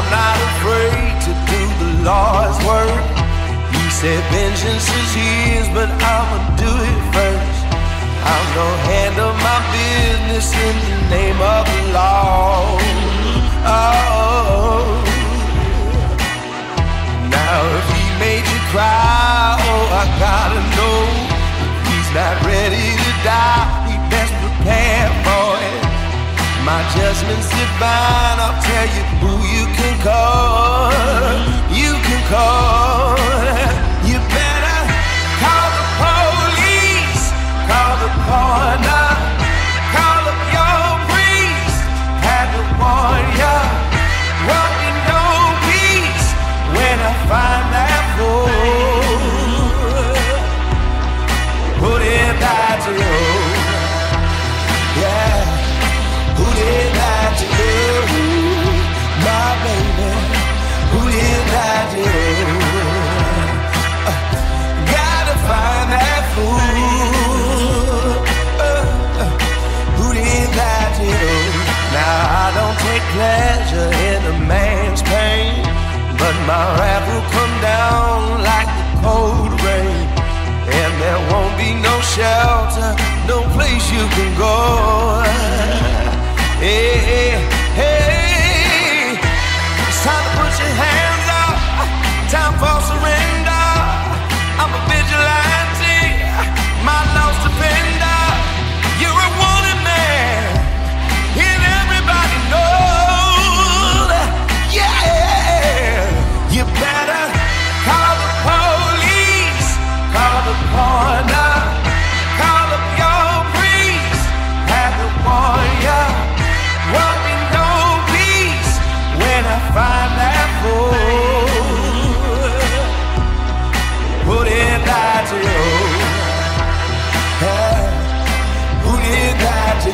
I'm not afraid to do the Lord's work. He said, Vengeance is his, but I'ma do it first. I'm gonna handle my business in the name of the law. Oh, now if he made you cry, oh, I gotta know he's not ready to die. My judgment's divine, I'll tell you who you can call. You can take pleasure in a man's pain, but my wrath will come down like the cold rain. And there won't be no shelter, no place you can go.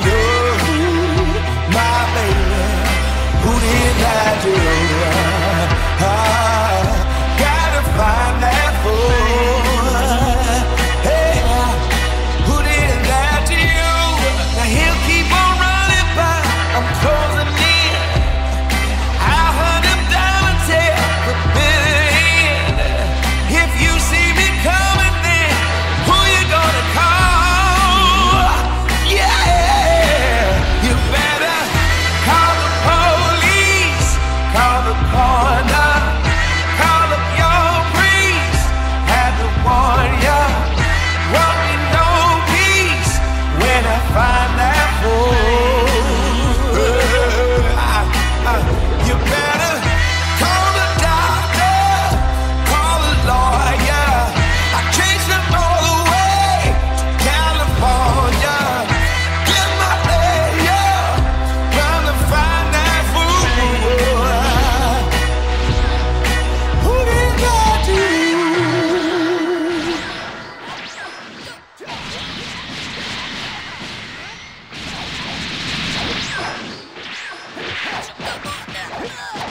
You. Yeah!